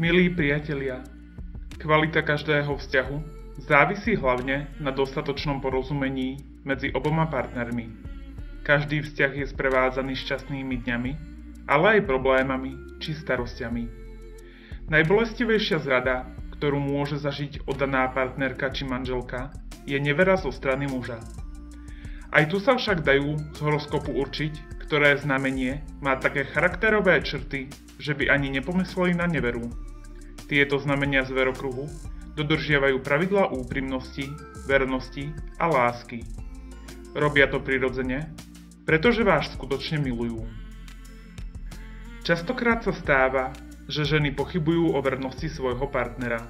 Milí priatelia, kvalita každého vzťahu závisí hlavne na dostatočnom porozumení medzi oboma partnermi. Každý vzťah je sprevádzaný šťastnými dňami, ale aj problémami či starostiami. Najbolestivejšia zrada, ktorú môže zažiť oddaná partnerka či manželka, je nevera zo strany muža. Aj tu sa však dajú z horoskopu určiť, ktoré znamenie má také charakterové črty, že by ani nepomysleli na neveru. Tieto znamenia z verokruhu dodržiavajú pravidlá úprimnosti, vernosti a lásky. Robia to prirodzene, pretože vás skutočne milujú. Častokrát sa stáva, že ženy pochybujú o vernosti svojho partnera.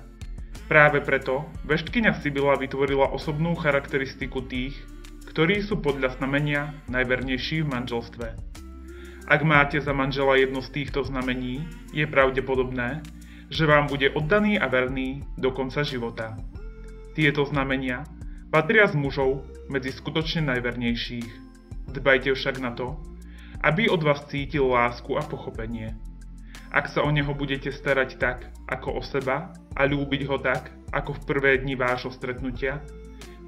Práve preto veštkyňa Sibila vytvorila osobnú charakteristiku tých, ktorí sú podľa znamenia najvernejší v manželstve. Ak máte za manžela jedno z týchto znamení, je pravdepodobné, že vám bude oddaný a verný do konca života. Tieto znamenia patria z mužov medzi skutočne najvernejších. Dbajte však na to, aby od vás cítil lásku a pochopenie. Ak sa o neho budete starať tak, ako o seba a ľúbiť ho tak, ako v prvé dni vášho stretnutia,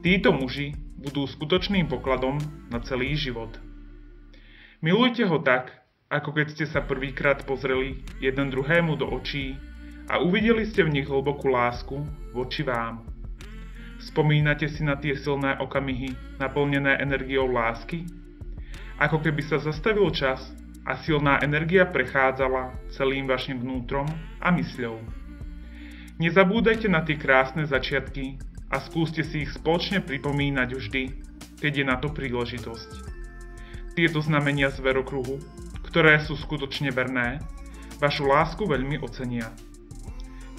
títo muži budú skutočným pokladom na celý život. Milujte ho tak, ako keď ste sa prvýkrát pozreli jeden druhému do očí a uvideli ste v nich hlbokú lásku voči vám. Spomínate si na tie silné okamihy naplnené energiou lásky? Ako keby sa zastavil čas a silná energia prechádzala celým vašim vnútrom a mysľou. Nezabúdajte na tie krásne začiatky a skúste si ich spoločne pripomínať vždy, keď je na to príležitosť tieto znamenia z verokruhu, ktoré sú skutočne verné, vašu lásku veľmi ocenia.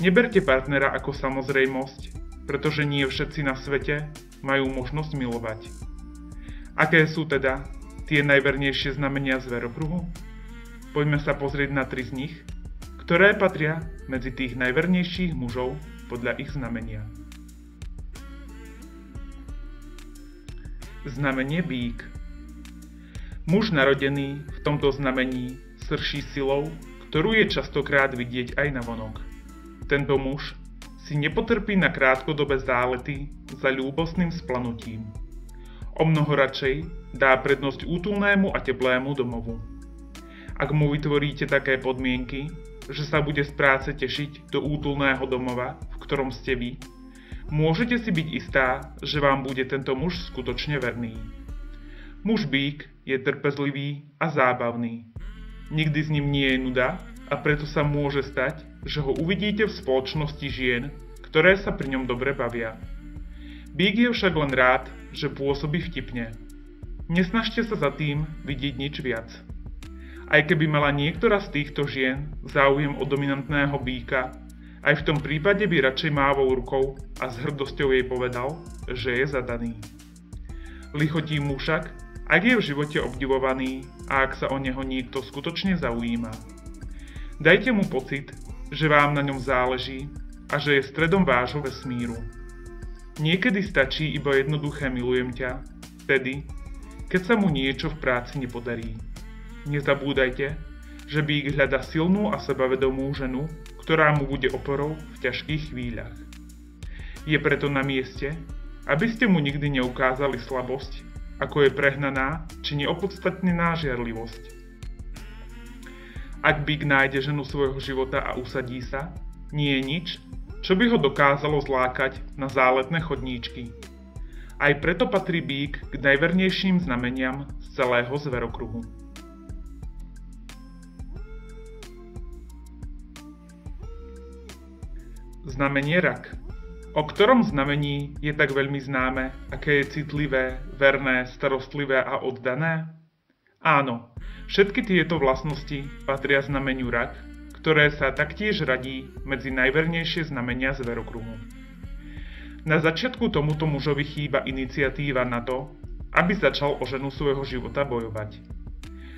Neberte partnera ako samozrejmosť, pretože nie všetci na svete majú možnosť milovať. Aké sú teda tie najvernejšie znamenia z verokruhu? Poďme sa pozrieť na tri z nich, ktoré patria medzi tých najvernejších mužov podľa ich znamenia. Znamenie bík – Muž narodený v tomto znamení srší silou, ktorú je častokrát vidieť aj na vonok. Tento muž si nepotrpí na krátkodobé zálety za ľúbosným splanutím. O mnoho radšej dá prednosť útulnému a teplému domovu. Ak mu vytvoríte také podmienky, že sa bude z práce tešiť do útulného domova, v ktorom ste vy, môžete si byť istá, že vám bude tento muž skutočne verný. Muž bík je trpezlivý a zábavný. Nikdy s ním nie je nuda a preto sa môže stať, že ho uvidíte v spoločnosti žien, ktoré sa pri ňom dobre bavia. Bík je však len rád, že pôsobí vtipne. Nesnažte sa za tým vidieť nič viac. Aj keby mala niektorá z týchto žien záujem o dominantného býka, aj v tom prípade by radšej mávol rukou a s hrdosťou jej povedal, že je zadaný. Lichotí mu však, ak je v živote obdivovaný a ak sa o neho niekto skutočne zaujíma. Dajte mu pocit, že vám na ňom záleží a že je stredom vášho vesmíru. Niekedy stačí iba jednoduché milujem ťa, vtedy, keď sa mu niečo v práci nepodarí. Nezabúdajte, že by ich hľada silnú a sebavedomú ženu, ktorá mu bude oporou v ťažkých chvíľach. Je preto na mieste, aby ste mu nikdy neukázali slabosť ako je prehnaná či neopodstatnená žiarlivosť. Ak Big nájde ženu svojho života a usadí sa, nie je nič, čo by ho dokázalo zlákať na záletné chodníčky. Aj preto patrí Bík k najvernejším znameniam z celého zverokruhu. Znamenie rak – O ktorom znamení je tak veľmi známe, aké je citlivé, verné, starostlivé a oddané? Áno, všetky tieto vlastnosti patria znameniu rak, ktoré sa taktiež radí medzi najvernejšie znamenia z verokruhu. Na začiatku tomuto mužovi chýba iniciatíva na to, aby začal o ženu svojho života bojovať.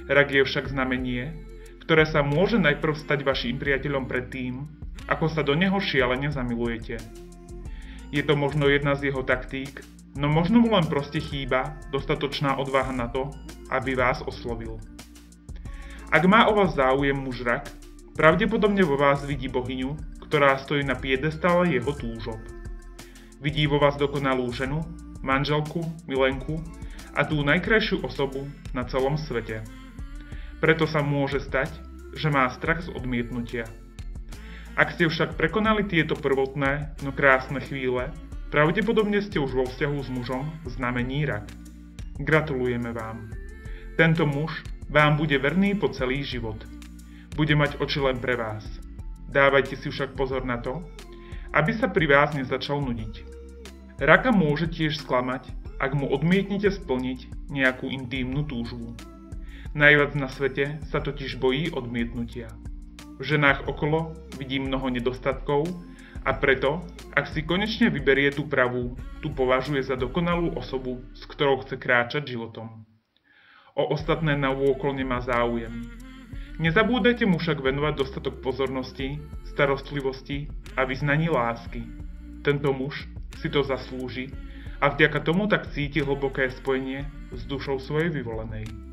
Rak je však znamenie, ktoré sa môže najprv stať vašim priateľom predtým, ako sa do neho šialene zamilujete. Je to možno jedna z jeho taktík, no možno mu len proste chýba dostatočná odvaha na to, aby vás oslovil. Ak má o vás záujem muž rak, Pravdepodobne vo vás vidí bohyňu, ktorá stojí na piedestále jeho túžob. Vidí vo vás dokonalú ženu, manželku, milenku a tú najkrajšiu osobu na celom svete. Preto sa môže stať, že má strach z odmietnutia. Ak ste však prekonali tieto prvotné, no krásne chvíle, pravdepodobne ste už vo vzťahu s mužom v znamení rak. Gratulujeme vám. Tento muž vám bude verný po celý život. Bude mať oči len pre vás. Dávajte si však pozor na to, aby sa pri vás nezačal nudiť. Raka môže tiež sklamať, ak mu odmietnete splniť nejakú intímnu túžbu. Najviac na svete sa totiž bojí odmietnutia. V ženách okolo vidí mnoho nedostatkov a preto, ak si konečne vyberie tú pravú, tu považuje za dokonalú osobu, s ktorou chce kráčať životom. O ostatné na úokol nemá záujem. Nezabúdajte mu však venovať dostatok pozornosti, starostlivosti a vyznaní lásky. Tento muž si to zaslúži a vďaka tomu tak cíti hlboké spojenie s dušou svojej vyvolenej.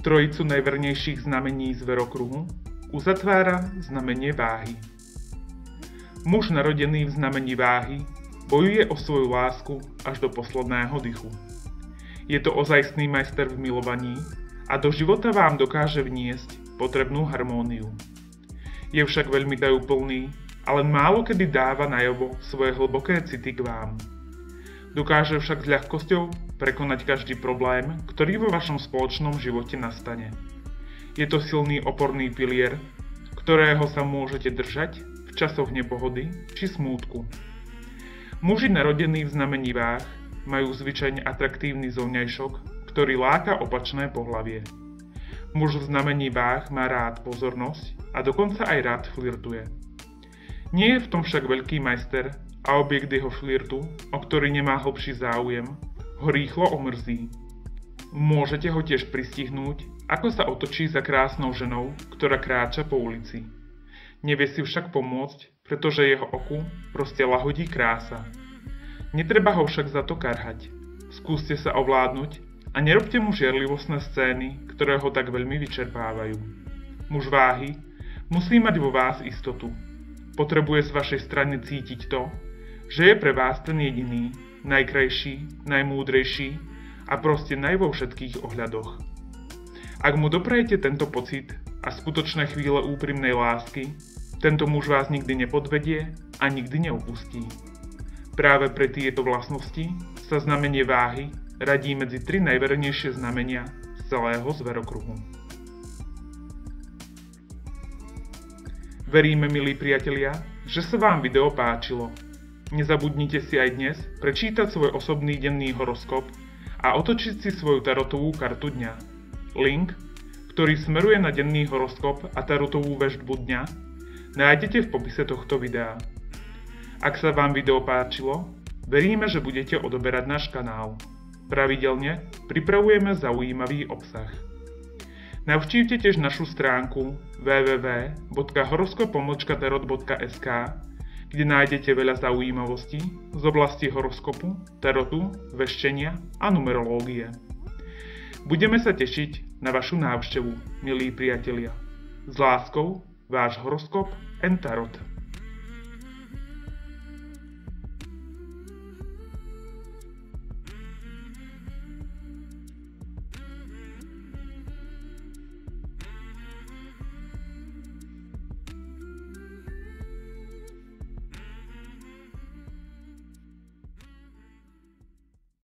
Trojicu najvernejších znamení zverokruhu uzatvára znamenie váhy. Muž narodený v znamení váhy bojuje o svoju lásku až do posledného dychu. Je to ozajstný majster v milovaní a do života vám dokáže vniesť potrebnú harmóniu. Je však veľmi dajúplný a len málo kedy dáva najavo svoje hlboké city k vám. Dokáže však s ľahkosťou prekonať každý problém, ktorý vo vašom spoločnom živote nastane. Je to silný oporný pilier, ktorého sa môžete držať v časoch nepohody či smútku. Muži narodení v znamení váh majú zvyčajne atraktívny zovňajšok, ktorý láka opačné pohlavie. Muž v znamení váh má rád pozornosť a dokonca aj rád flirtuje. Nie je v tom však veľký majster a objekt jeho flirtu, o ktorý nemá hlbší záujem, ho rýchlo omrzí. Môžete ho tiež pristihnúť, ako sa otočí za krásnou ženou, ktorá kráča po ulici. Nevie si však pomôcť, pretože jeho oku proste lahodí krása. Netreba ho však za to karhať. Skúste sa ovládnuť a nerobte mu žiarlivostné scény, ktoré ho tak veľmi vyčerpávajú. Muž váhy musí mať vo vás istotu. Potrebuje z vašej strany cítiť to, že je pre vás ten jediný, najkrajší, najmúdrejší a proste naj vo všetkých ohľadoch. Ak mu doprajete tento pocit a skutočné chvíle úprimnej lásky, tento muž vás nikdy nepodvedie a nikdy neopustí. Práve pre tieto vlastnosti sa znamenie váhy radí medzi tri najvernejšie znamenia z celého zverokruhu. Veríme, milí priatelia, že sa vám video páčilo. Nezabudnite si aj dnes prečítať svoj osobný denný horoskop a otočiť si svoju tarotovú kartu dňa. Link, ktorý smeruje na denný horoskop a tarotovú väždbu dňa, nájdete v popise tohto videa. Ak sa vám video páčilo, veríme, že budete odoberať náš kanál. Pravidelne pripravujeme zaujímavý obsah. Navštívte tiež našu stránku www.horoskopomlčkatarot.sk kde nájdete veľa zaujímavostí z oblasti horoskopu, tarotu, veštenia a numerológie. Budeme sa tešiť na vašu návštevu, milí priatelia. S láskou, váš horoskop and tarot.